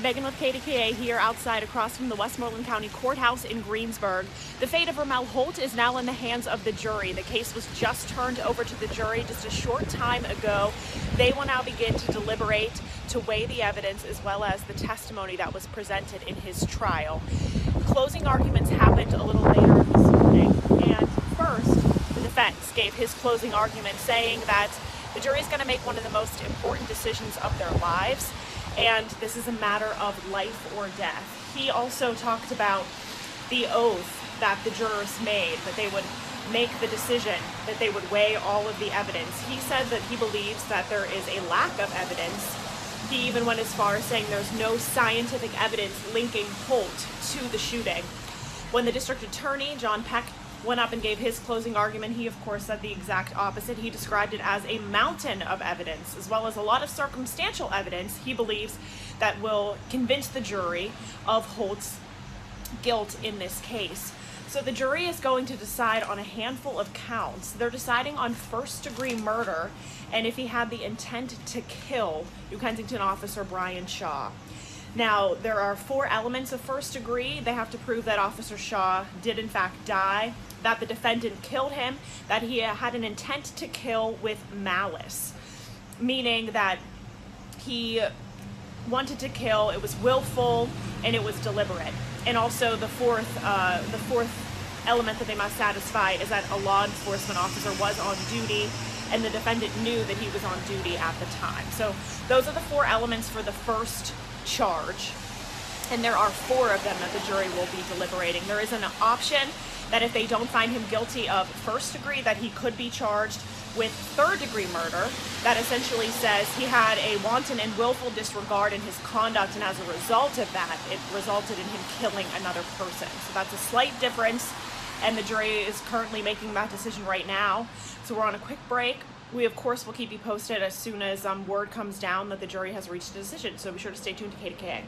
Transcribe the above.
Meghan with KDKA here outside across from the Westmoreland County Courthouse in Greensburg. The fate of Rahmael Holt is now in the hands of the jury. The case was just turned over to the jury just a short time ago. They will now begin to deliberate, to weigh the evidence, as well as the testimony that was presented in his trial. Closing arguments happened a little later this morning, and first, the defense gave his closing argument saying that the jury is going to make one of the most important decisions of their lives and this is a matter of life or death. He also talked about the oath that the jurors made, that they would make the decision, that they would weigh all of the evidence. He said that he believes that there is a lack of evidence. He even went as far as saying there's no scientific evidence linking Holt to the shooting. When the district attorney, John Peck, went up and gave his closing argument, he of course said the exact opposite. He described it as a mountain of evidence, as well as a lot of circumstantial evidence he believes that will convince the jury of Holt's guilt in this case. So the jury is going to decide on a handful of counts. They're deciding on first degree murder and if he had the intent to kill New Kensington officer Brian Shaw. Now, there are four elements of first degree. They have to prove that Officer Shaw did in fact die that the defendant killed him, that he had an intent to kill with malice, meaning that he wanted to kill, it was willful, and it was deliberate. And also the fourth, uh, the fourth element that they must satisfy is that a law enforcement officer was on duty and the defendant knew that he was on duty at the time. So those are the four elements for the first charge. And there are four of them that the jury will be deliberating. There is an option that if they don't find him guilty of first degree, that he could be charged with third degree murder. That essentially says he had a wanton and willful disregard in his conduct, and as a result of that, it resulted in him killing another person. So that's a slight difference, and the jury is currently making that decision right now. So we're on a quick break. We, of course, will keep you posted as soon as um, word comes down that the jury has reached a decision. So be sure to stay tuned to KDKA.